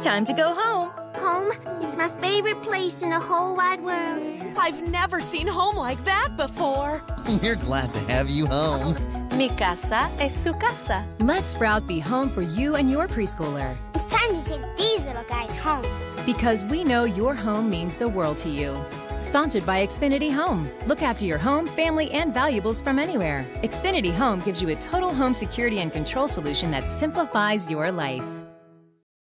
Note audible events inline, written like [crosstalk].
Time to go home. Home, it's my favorite place in the whole wide world. I've never seen home like that before. [laughs] We're glad to have you home. Mi casa es su casa. Let Sprout be home for you and your preschooler. It's time to take these little guys home. Because we know your home means the world to you. Sponsored by Xfinity Home. Look after your home, family, and valuables from anywhere. Xfinity Home gives you a total home security and control solution that simplifies your life.